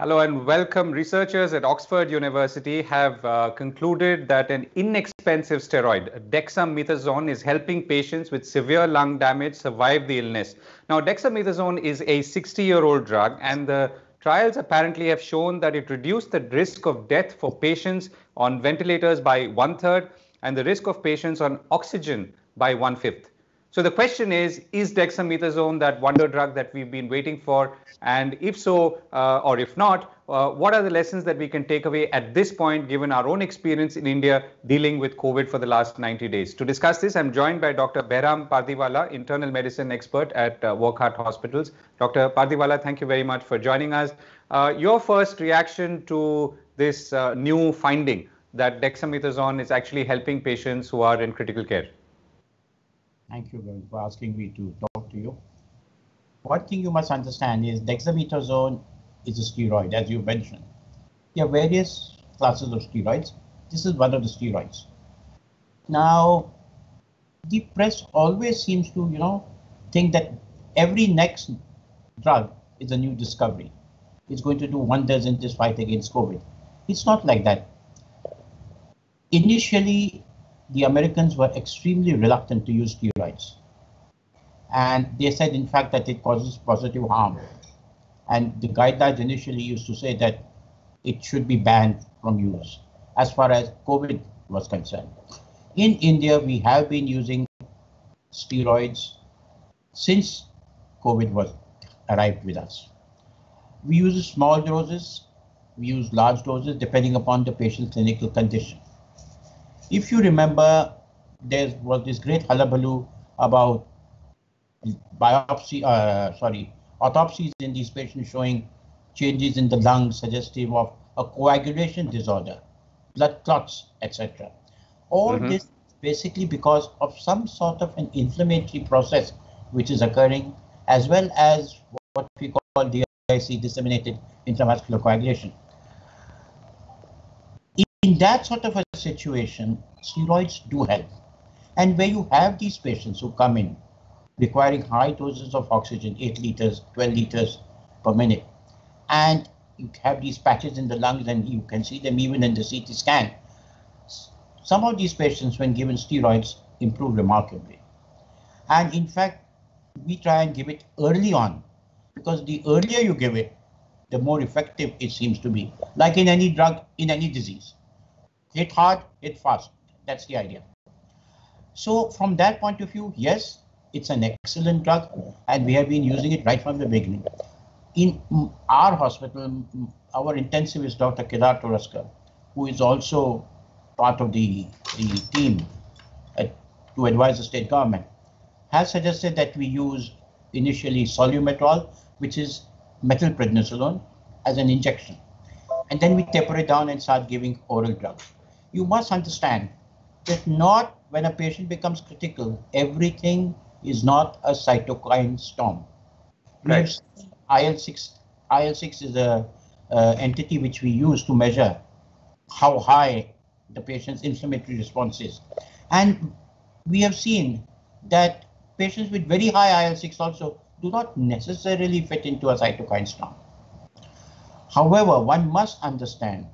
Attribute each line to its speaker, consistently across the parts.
Speaker 1: Hello and welcome. Researchers at Oxford University have uh, concluded that an inexpensive steroid, dexamethasone, is helping patients with severe lung damage survive the illness. Now, dexamethasone is a 60-year-old drug and the trials apparently have shown that it reduced the risk of death for patients on ventilators by one-third and the risk of patients on oxygen by one-fifth. So the question is, is dexamethasone that wonder drug that we've been waiting for? And if so, uh, or if not, uh, what are the lessons that we can take away at this point, given our own experience in India dealing with COVID for the last 90 days? To discuss this, I'm joined by Dr. Behram Pardiwala, internal medicine expert at uh, Wockhardt Hospitals. Dr. Pardiwala, thank you very much for joining us. Uh, your first reaction to this uh, new finding that dexamethasone is actually helping patients who are in critical care?
Speaker 2: Thank you for asking me to talk to you. One thing you must understand is dexamethasone is a steroid, as you mentioned. There are various classes of steroids. This is one of the steroids. Now, the press always seems to, you know, think that every next drug is a new discovery. It's going to do wonders in this fight against COVID. It's not like that. Initially, the Americans were extremely reluctant to use steroids. And they said, in fact, that it causes positive harm. And the guidelines initially used to say that it should be banned from use as far as COVID was concerned. In India, we have been using steroids since COVID was arrived with us. We use small doses, we use large doses depending upon the patient's clinical condition. If you remember, there was this great hullabaloo about biopsy, uh, sorry, autopsies in these patients showing changes in the lungs suggestive of a coagulation disorder, blood clots, etc. All mm -hmm. this basically because of some sort of an inflammatory process which is occurring, as well as what we call DIC, disseminated intravascular coagulation. In that sort of a situation, steroids do help. And where you have these patients who come in requiring high doses of oxygen, 8 liters, 12 liters per minute, and you have these patches in the lungs and you can see them even in the CT scan. Some of these patients, when given steroids, improve remarkably. And in fact, we try and give it early on because the earlier you give it, the more effective it seems to be, like in any drug, in any disease hit hard, hit fast. That's the idea. So from that point of view, yes, it's an excellent drug and we have been using it right from the beginning. In our hospital, our intensivist, Dr. Kedar Toraskar, who is also part of the, the team at, to advise the state government, has suggested that we use initially Solu-Medrol, which is methylprednisolone, as an injection. And then we taper it down and start giving oral drugs you must understand that not when a patient becomes critical, everything is not a cytokine storm. Right. IL-6, IL-6 is a uh, entity which we use to measure how high the patient's inflammatory response is. And we have seen that patients with very high IL-6 also do not necessarily fit into a cytokine storm. However, one must understand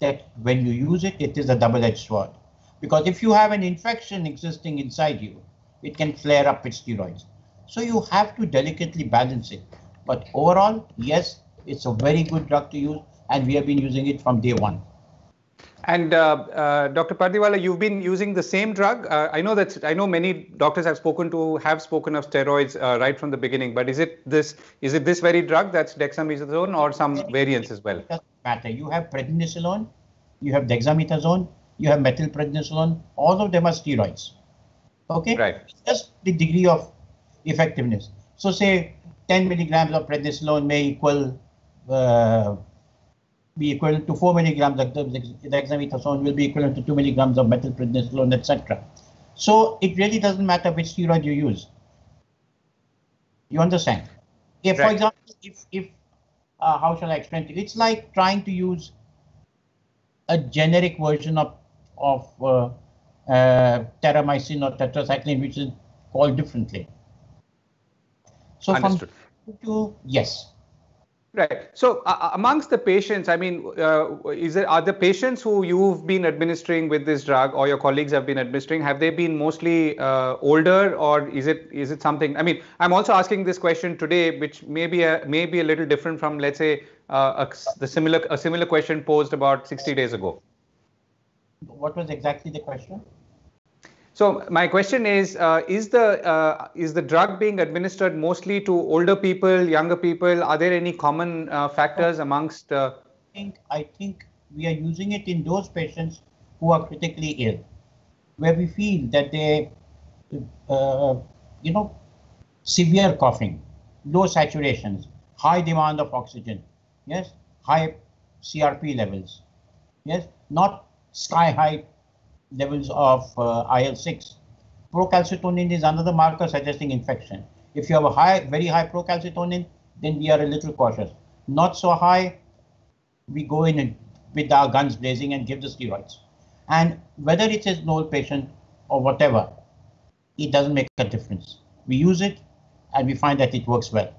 Speaker 2: that when you use it, it is a double-edged sword. Because if you have an infection existing inside you, it can flare up with steroids. So you have to delicately balance it. But overall, yes, it's a very good drug to use, and we have been using it from day one.
Speaker 1: And uh, uh, Dr. Pardiwala, you've been using the same drug. Uh, I know that I know many doctors have spoken to have spoken of steroids uh, right from the beginning. But is it this is it this very drug that's dexamethasone or some variants as well?
Speaker 2: matter. You have prednisolone, you have dexamethasone, you have methylprednisolone. All of them are steroids. Okay.
Speaker 1: Right.
Speaker 2: Just the degree of effectiveness. So say 10 milligrams of prednisolone may equal uh, be equivalent to 4 milligrams of dexamethasone will be equivalent to 2 milligrams of methylprednisolone, etc. So it really doesn't matter which steroid you use. You understand? If, right. for example, if, if uh, how shall I explain to you? It's like trying to use a generic version of of uh, uh, terramycin or tetracycline, which is called differently.
Speaker 1: So Understood.
Speaker 2: from to yes.
Speaker 1: Right. So uh, amongst the patients, I mean, uh, is it are the patients who you've been administering with this drug or your colleagues have been administering, have they been mostly uh, older or is it is it something? I mean, I'm also asking this question today, which may be a may be a little different from, let's say, uh, a, the similar a similar question posed about 60 days ago.
Speaker 2: What was exactly the question?
Speaker 1: So my question is: uh, Is the uh, is the drug being administered mostly to older people, younger people? Are there any common uh, factors amongst?
Speaker 2: Uh, I think I think we are using it in those patients who are critically ill, where we feel that they, uh, you know, severe coughing, low saturations, high demand of oxygen, yes, high CRP levels, yes, not sky high levels of uh, IL-6. Procalcitonin is another marker suggesting infection. If you have a high, very high procalcitonin, then we are a little cautious. Not so high, we go in with our guns blazing and give the steroids. And whether it is an old patient or whatever, it doesn't make a difference. We use it and we find that it works well.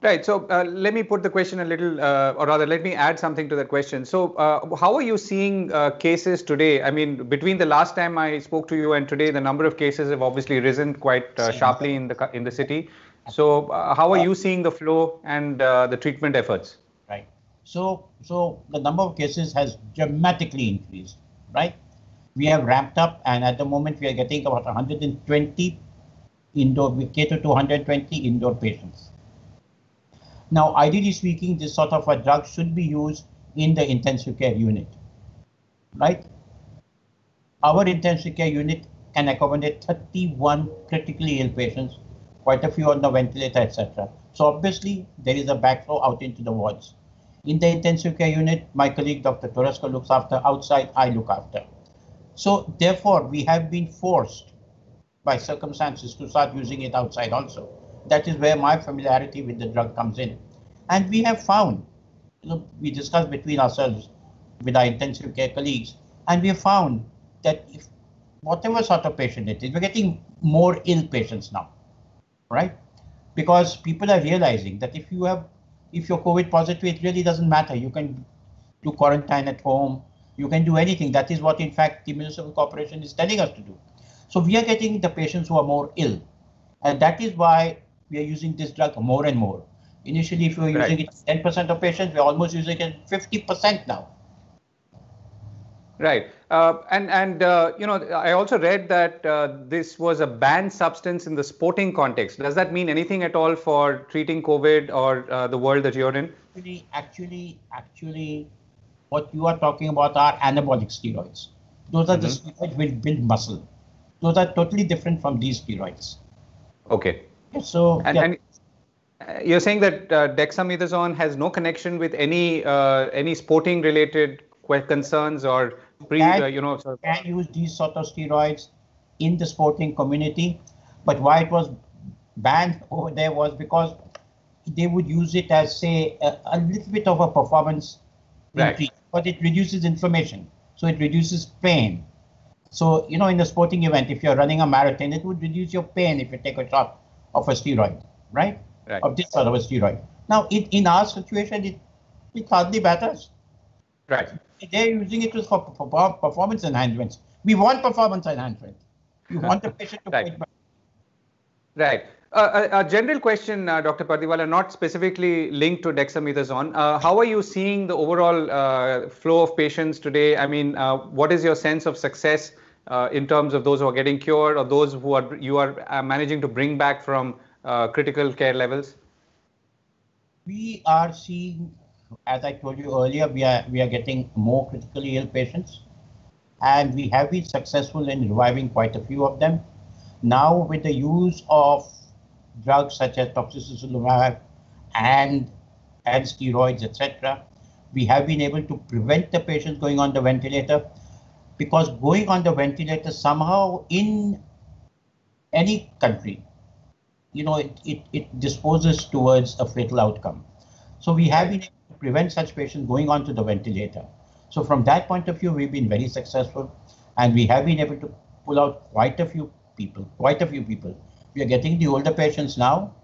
Speaker 1: Right. So uh, let me put the question a little, uh, or rather, let me add something to that question. So, uh, how are you seeing uh, cases today? I mean, between the last time I spoke to you and today, the number of cases have obviously risen quite uh, sharply in the in the city. So, uh, how are you seeing the flow and the treatment efforts?
Speaker 2: Right. So, so the number of cases has dramatically increased. Right. We have ramped up, and at the moment we are getting about 120 indoor. We cater to 120 indoor patients now, ideally speaking, this sort of a drug should be used in the intensive care unit, right? Our intensive care unit can accommodate 31 critically ill patients, quite a few on the ventilator, etc. So obviously, there is a backflow out into the wards. In the intensive care unit, my colleague Dr. Toraskar looks after outside, I look after. So therefore, we have been forced by circumstances to start using it outside also that is where my familiarity with the drug comes in. And we have found, you know, we discussed between ourselves with our intensive care colleagues, and we have found that if whatever sort of patient it is, we're getting more ill patients now, right? Because people are realizing that if you have, if you're COVID positive, it really doesn't matter. You can do quarantine at home. You can do anything. That is what, in fact, the Municipal Corporation is telling us to do. So we are getting the patients who are more ill. And that is why we are using this drug more and more. Initially, if we were using right. it 10% of patients, we're almost using it 50% now.
Speaker 1: Right. Uh, and and uh, you know, I also read that uh, this was a banned substance in the sporting context. Does that mean anything at all for treating COVID or uh, the world that you're in?
Speaker 2: Actually, actually, actually, what you are talking about are anabolic steroids. Those are mm-hmm. the steroids which build muscle. Those are totally different from these steroids.
Speaker 1: Okay.
Speaker 2: So
Speaker 1: and,
Speaker 2: yeah.
Speaker 1: and uh, you're saying that uh, dexamethasone has no connection with any uh, any sporting related concerns or pre
Speaker 2: can,
Speaker 1: uh, you know
Speaker 2: sort of can use these sort of steroids in the sporting community but why it was banned over there was because they would use it as say a, a little bit of a performance
Speaker 1: right. increase
Speaker 2: but it reduces inflammation so it reduces pain so you know in a sporting event if you're running a marathon it would reduce your pain if you take a shot of a steroid, right?
Speaker 1: right.
Speaker 2: Of this sort of a steroid. Now, it, in our situation, it, it hardly matters.
Speaker 1: Right.
Speaker 2: They're using it for, for performance enhancements. We want performance enhancement. We want the patient to
Speaker 1: right. Right. Uh, a, a, general question, uh, Dr. Pardiwala, not specifically linked to dexamethasone. Uh, how are you seeing the overall uh, flow of patients today? I mean, uh, what is your sense of success uh, in terms of those who are getting cured or those who are you are uh, managing to bring back from uh, critical care levels?
Speaker 2: We are seeing, as I told you earlier, we are we are getting more critically ill patients, and we have been successful in reviving quite a few of them. Now, with the use of drugs such as tocilizumab and and steroids, etc., we have been able to prevent the patients going on the ventilator because going on the ventilator somehow in any country, you know, it, it, it disposes towards a fatal outcome. So we have been able to prevent such patients going on to the ventilator. So from that point of view, we've been very successful and we have been able to pull out quite a few people, quite a few people. We are getting the older patients now.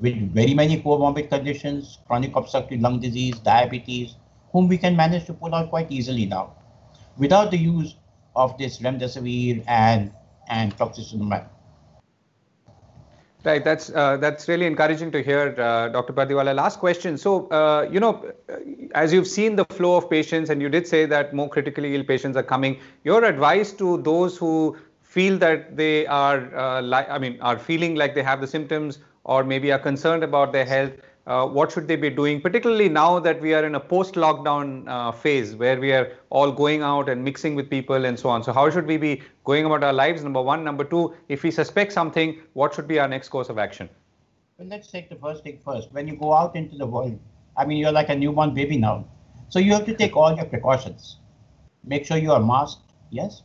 Speaker 2: with very many comorbid conditions, chronic obstructive lung disease, diabetes, whom we can manage to pull out quite easily now without the use of this remdesivir and, and tocilizumab.
Speaker 1: Right, that's uh, that's really encouraging to hear, uh, Dr. Pardiwala. Last question. So, uh, you know, as you've seen the flow of patients, and you did say that more critically ill patients are coming. Your advice to those who feel that they are, uh, I mean, are feeling like they have the symptoms, or maybe are concerned about their health. Uh, what should they be doing, particularly now that we are in a post-lockdown uh, phase where we are all going out and mixing with people and so on. So how should we be going about our lives, number one? Number two, if we suspect something, what should be our next course of action?
Speaker 2: Well, let's take the first thing first. When you go out into the world, I mean, you're like a newborn baby now. So you have to take all your precautions. Make sure you are masked, yes.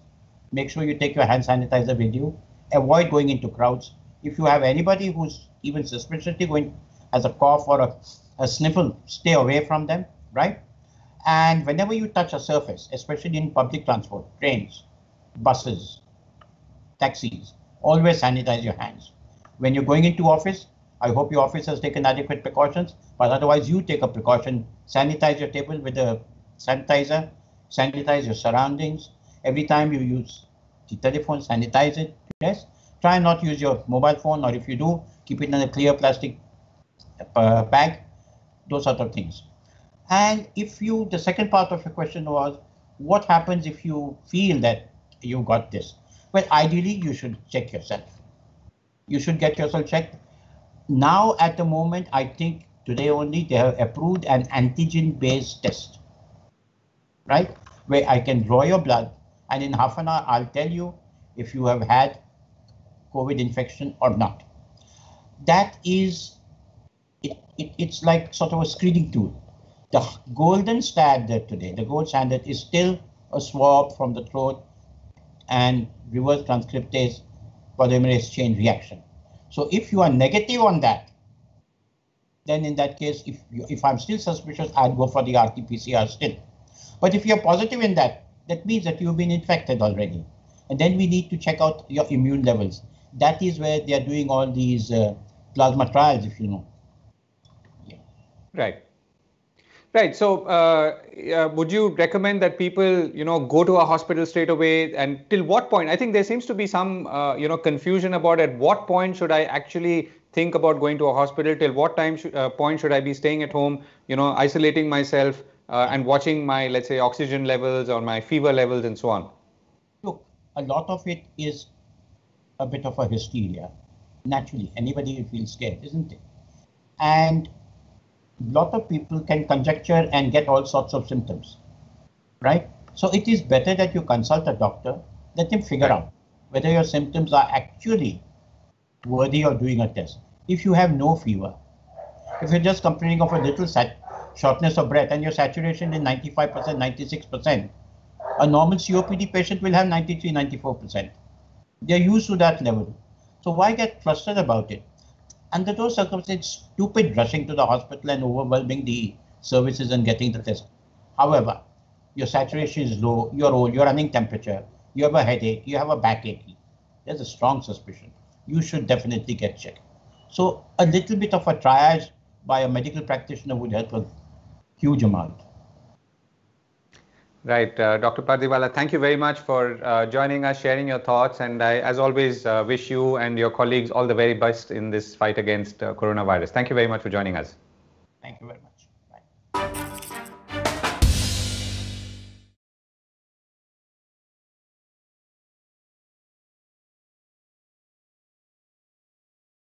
Speaker 2: Make sure you take your hand sanitizer with you. Avoid going into crowds. If you have anybody who's even suspiciously going as a cough or a, a sniffle, stay away from them, right? And whenever you touch a surface, especially in public transport, trains, buses, taxis, always sanitize your hands. When you're going into office, I hope your office has taken adequate precautions, but otherwise you take a precaution. Sanitize your table with a sanitizer, sanitize your surroundings. Every time you use the telephone, sanitize it. Yes. Try not to use your mobile phone, or if you do, keep it in a clear plastic bag, those sort of things. And if you, the second part of your question was, what happens if you feel that you got this? Well, ideally, you should check yourself. You should get yourself checked. Now, at the moment, I think today only they have approved an antigen-based test, right? Where I can draw your blood, and in half an hour, I'll tell you if you have had COVID infection or not. That is it, it, it's like sort of a screening tool. The golden standard today, the gold standard is still a swab from the throat and reverse transcriptase polymerase chain reaction. So if you are negative on that, then in that case, if you, if I'm still suspicious, I'd go for the RT-PCR still. But if you're positive in that, that means that you've been infected already. And then we need to check out your immune levels. That is where they are doing all these uh, plasma trials, if you know.
Speaker 1: Right. Right. So, uh, uh, would you recommend that people, you know, go to a hospital straight away? And till what point? I think there seems to be some, uh, you know, confusion about at what point should I actually think about going to a hospital? Till what time sh uh, point should I be staying at home? You know, isolating myself uh, and watching my, let's say, oxygen levels or my fever levels and so on.
Speaker 2: Look, a lot of it is a bit of a hysteria. Naturally, anybody feels scared, isn't it? And lot of people can conjecture and get all sorts of symptoms, right? So it is better that you consult a doctor, let him figure out whether your symptoms are actually worthy of doing a test. If you have no fever, if you're just complaining of a little shortness of breath and your saturation is 95%, 96%, a normal COPD patient will have 93, 94%. They're used to that level. So why get flustered about it? Under those circumstances, stupid rushing to the hospital and overwhelming the services and getting the test. However, your saturation is low, you're old, you're running temperature, you have a headache, you have a backache. There's a strong suspicion. You should definitely get checked. So a little bit of a triage by a medical practitioner would help a huge amount.
Speaker 1: Right, uh, Dr. Pardiwala, thank you very much for uh, joining us, sharing your thoughts, and I, as always, uh, wish you and your colleagues all the very best in this fight against uh, coronavirus. Thank you very much for joining us.
Speaker 2: Thank you very much.